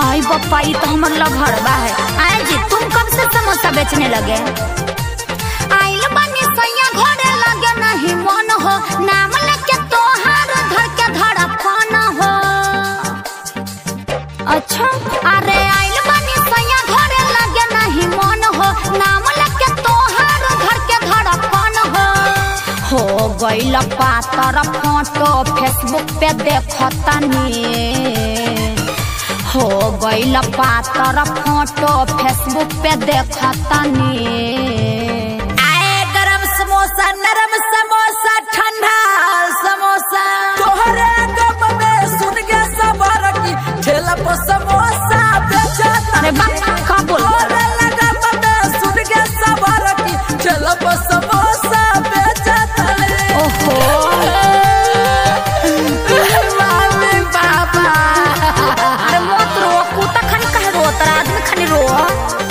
पापा ये तो हमर लभड़वा है। आए जी, तुम कब से समोसा बेचने लगे? आइल बनी सैया घरे लगे नहीं मन हो। नाम लेके तोहार धर के धड़कन हो। अच्छा अरे आइल बनी सैया घरे लगे नहीं मन हो। नाम लेके तोहार घर के धड़कन हो। हो गइल पातर फ़ोटो फेसबुक पे देखतनी। गइल पातर फ़ोटो फेसबुक पे देखतनी। 看着我